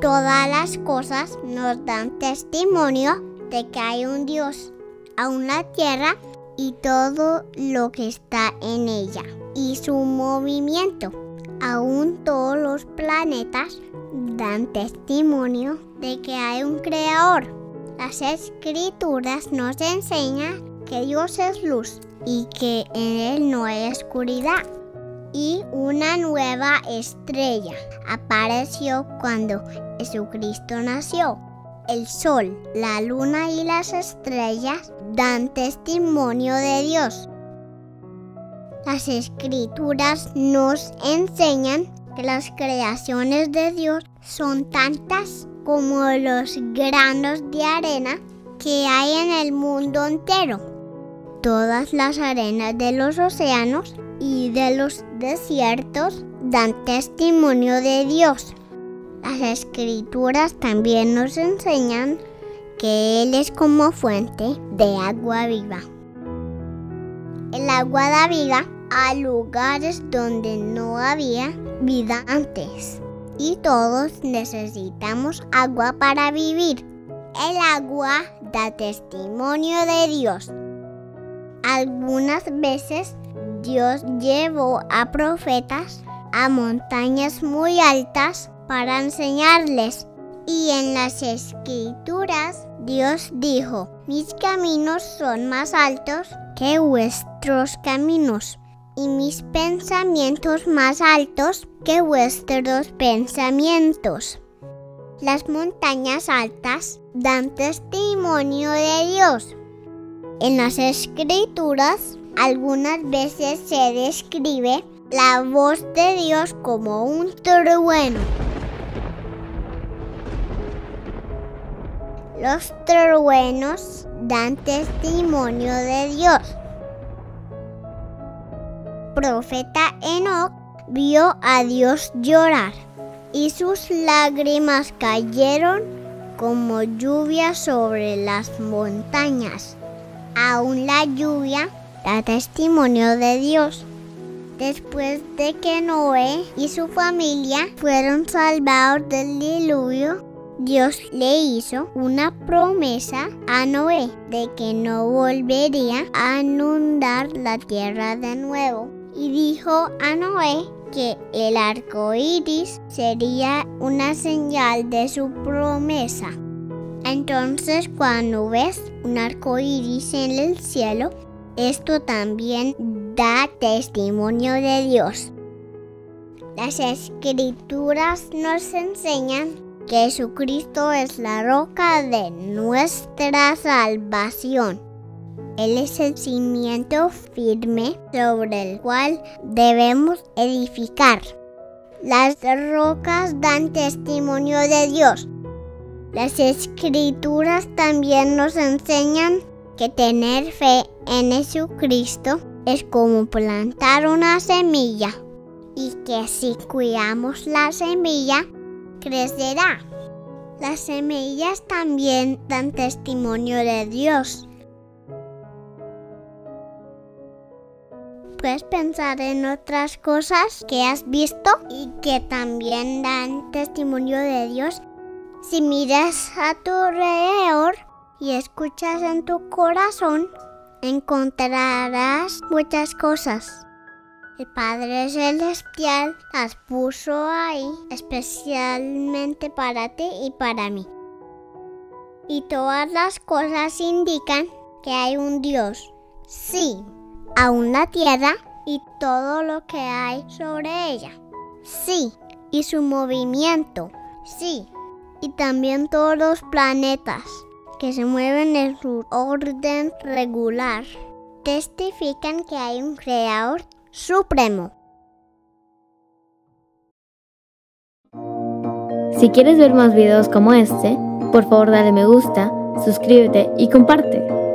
Todas las cosas nos dan testimonio de que hay un Dios, aún la tierra y todo lo que está en ella, y su movimiento. Aún todos los planetas dan testimonio de que hay un creador. Las escrituras nos enseñan que Dios es luz y que en Él no hay oscuridad. Y una nueva estrella apareció cuando Jesucristo nació. El sol, la luna y las estrellas dan testimonio de Dios. Las escrituras nos enseñan que las creaciones de Dios son tantas como los granos de arena que hay en el mundo entero. Todas las arenas de los océanos y de los desiertos dan testimonio de Dios. Las escrituras también nos enseñan que Él es como fuente de agua viva. El agua da vida a lugares donde no había vida antes. Y todos necesitamos agua para vivir. El agua da testimonio de Dios. Algunas veces Dios llevó a profetas a montañas muy altas para enseñarles. Y en las escrituras Dios dijo, mis caminos son más altos que vuestros caminos y mis pensamientos más altos que vuestros pensamientos. Las montañas altas dan testimonio de Dios. En las escrituras algunas veces se describe la voz de Dios como un trueno. Los truenos dan testimonio de Dios profeta Enoch vio a Dios llorar y sus lágrimas cayeron como lluvia sobre las montañas. Aún la lluvia da testimonio de Dios. Después de que Noé y su familia fueron salvados del diluvio, Dios le hizo una promesa a Noé de que no volvería a inundar la tierra de nuevo y dijo a Noé que el arco iris sería una señal de su promesa. Entonces, cuando ves un arco iris en el cielo, esto también da testimonio de Dios. Las escrituras nos enseñan que Jesucristo es la roca de nuestra salvación. Él es el cimiento firme sobre el cual debemos edificar. Las rocas dan testimonio de Dios. Las escrituras también nos enseñan que tener fe en Jesucristo es como plantar una semilla y que si cuidamos la semilla, crecerá. Las semillas también dan testimonio de Dios. puedes pensar en otras cosas que has visto y que también dan testimonio de Dios. Si miras a tu alrededor y escuchas en tu corazón, encontrarás muchas cosas. El Padre Celestial las puso ahí especialmente para ti y para mí. Y todas las cosas indican que hay un Dios. Sí, aún la Tierra y todo lo que hay sobre ella. Sí, y su movimiento. Sí, y también todos los planetas que se mueven en su orden regular testifican que hay un creador supremo. Si quieres ver más videos como este, por favor dale me gusta, suscríbete y comparte.